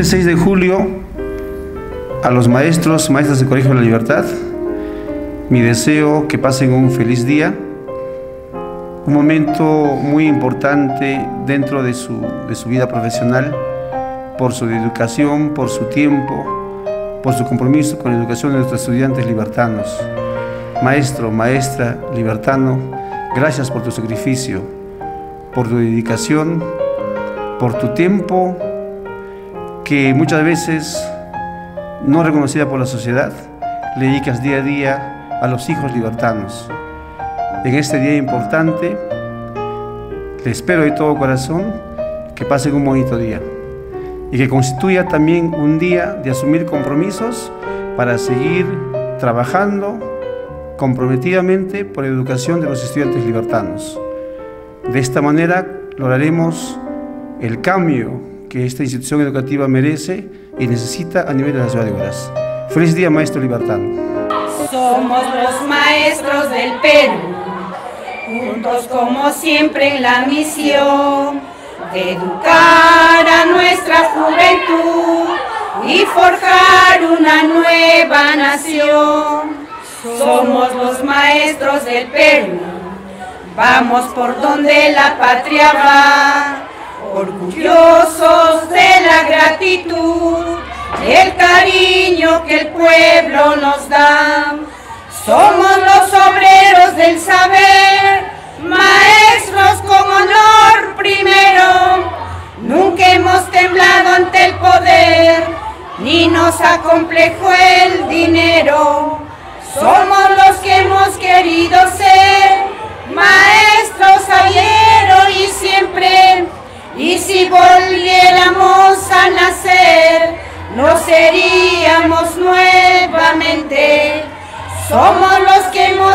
este 6 de julio, a los maestros, maestras del Colegio de la Libertad, mi deseo que pasen un feliz día, un momento muy importante dentro de su, de su vida profesional, por su educación, por su tiempo, por su compromiso con la educación de nuestros estudiantes libertanos. Maestro, maestra libertano, gracias por tu sacrificio, por tu dedicación, por tu tiempo, que muchas veces no reconocida por la sociedad, le dedicas día a día a los hijos libertanos. En este día importante, le espero de todo corazón que pasen un bonito día y que constituya también un día de asumir compromisos para seguir trabajando comprometidamente por la educación de los estudiantes libertanos. De esta manera lograremos el cambio que esta institución educativa merece y necesita a nivel de la ciudad. Feliz día, maestro libertano. Somos los maestros del Perú, juntos como siempre en la misión de educar a nuestra juventud y forjar una nueva nación. Somos los maestros del Perú, vamos por donde la patria va orgullosos de la gratitud, el cariño que el pueblo nos da. Somos los obreros del saber, maestros con honor primero. Nunca hemos temblado ante el poder, ni nos acomplejó el dinero. Somos los que hemos querido ser no seríamos nuevamente. Somos los que hemos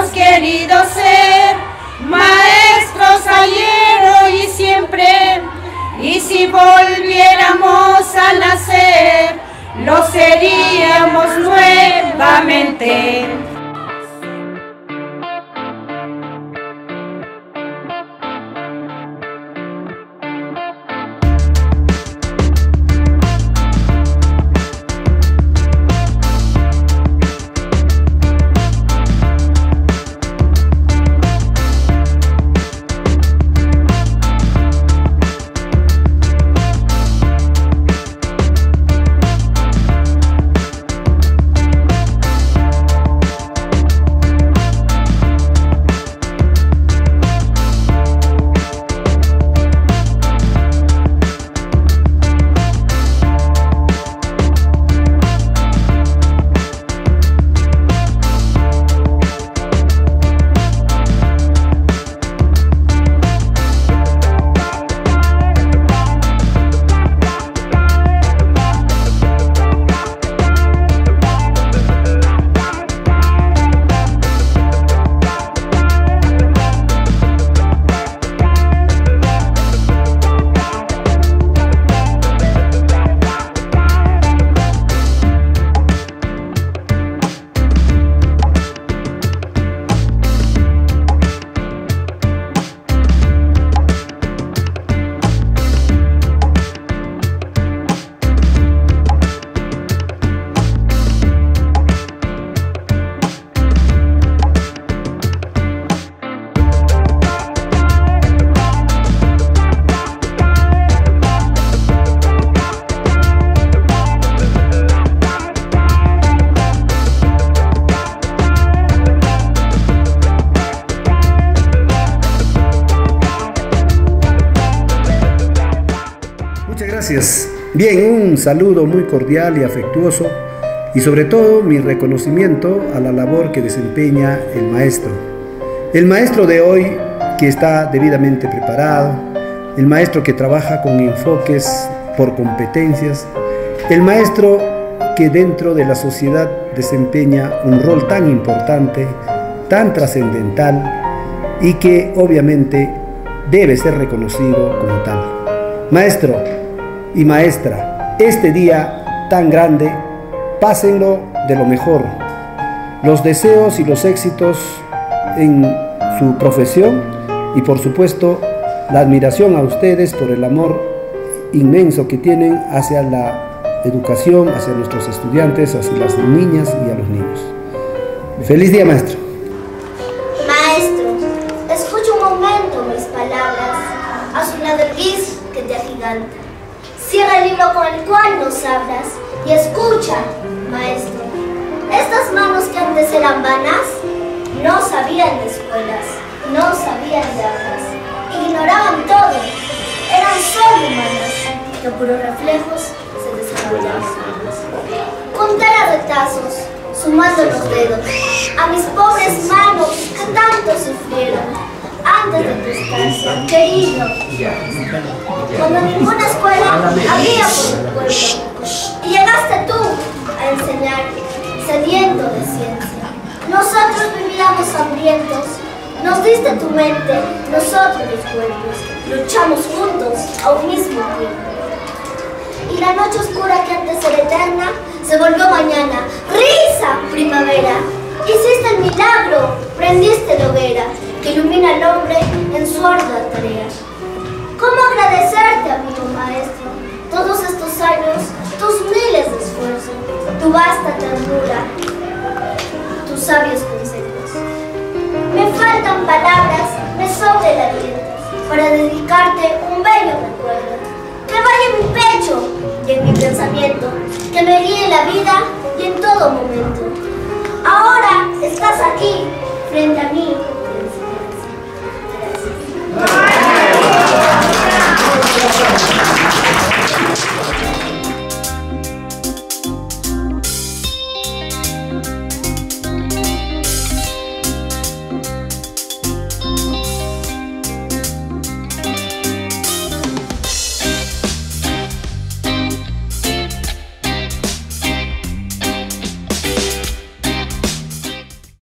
Bien, un saludo muy cordial y afectuoso y sobre todo mi reconocimiento a la labor que desempeña el maestro. El maestro de hoy que está debidamente preparado, el maestro que trabaja con enfoques por competencias, el maestro que dentro de la sociedad desempeña un rol tan importante, tan trascendental y que obviamente debe ser reconocido como tal. Maestro, y maestra, este día tan grande, pásenlo de lo mejor. Los deseos y los éxitos en su profesión y por supuesto la admiración a ustedes por el amor inmenso que tienen hacia la educación hacia nuestros estudiantes, hacia las niñas y a los niños. Feliz día, maestro. Maestro, escucha un momento mis palabras, haz una gris que te agiganta. Cierra el libro con el cual nos hablas y escucha, maestro. Estas manos que antes eran vanas, no sabían de escuelas, no sabían de armas, ignoraban todo, eran solo humanas, que por los reflejos se desarrollaban. Contar a retazos, sumando los dedos, a mis pobres manos que tanto sufrieron, antes de tu estancia, querido. Cuando ninguna escuela había por mi pueblo, y llegaste tú a enseñar, sediento de ciencia. Nosotros vivíamos hambrientos, nos diste tu mente, nosotros los cuerpos, luchamos juntos a un mismo tiempo. Y la noche oscura que antes era eterna, se volvió mañana. ¡Risa, primavera! Hiciste el milagro, prendiste la hoguera que ilumina al hombre en su ardua tarea. ¿Cómo agradecerte, amigo maestro, todos estos años, tus miles de esfuerzos, tu vasta ternura, tus sabios consejos? Me faltan palabras, me sobra el aliento para dedicarte un bello recuerdo que vaya en mi pecho y en mi pensamiento, que me guíe la vida y en todo momento. Ahora estás aquí, frente a mí,